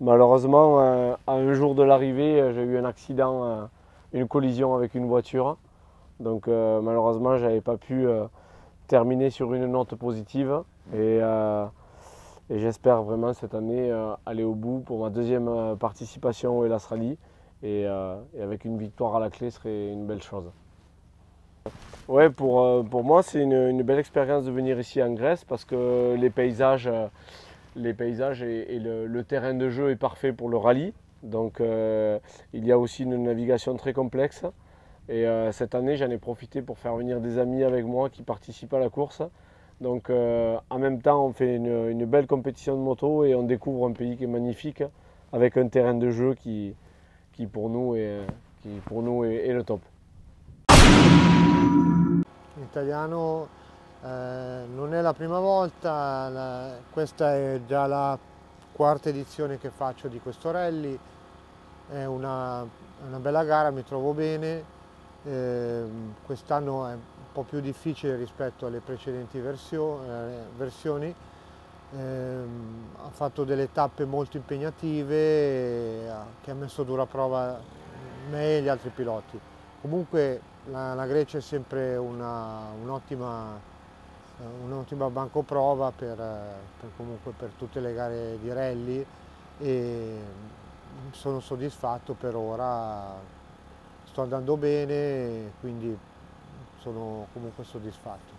Malheureusement, euh, à un jour de l'arrivée, euh, j'ai eu un accident, euh, une collision avec une voiture. Donc malheureusement, je n'avais pas pu terminer sur une note positive. Et, j'espère vraiment cette année aller au bout pour ma deuxième participation au Hellas. Et, avec une victoire à la clé, ce serait une belle chose. Ouais, pour moi, c'est une, belle expérience de venir ici en Grèce parce que les paysages les paysages et, le, terrain de jeu est parfait pour le rallye. Donc euh, il y a aussi une navigation très complexe. Et euh, cette année, j'en ai profité pour faire venir des amis avec moi qui participent à la course. Donc euh, en même temps, on fait une, belle compétition de moto et on découvre un pays qui est magnifique avec un terrain de jeu qui, pour nous, est, pour nous le top. Eh, non è la prima volta, la, questa è già la quarta edizione che faccio di questo rally, è una, una bella gara, mi trovo bene, eh, quest'anno è un po' più difficile rispetto alle precedenti versio, eh, versioni, ehm, ha fatto delle tappe molto impegnative che ha messo a dura prova me e gli altri piloti. Comunque la, la Grecia è sempre un'ottima un eh, eh, un'ottima bancoprova per, eh, per, comunque per tutte le gare di rally e sono soddisfatto per ora, sto andando bene quindi sono comunque soddisfatto.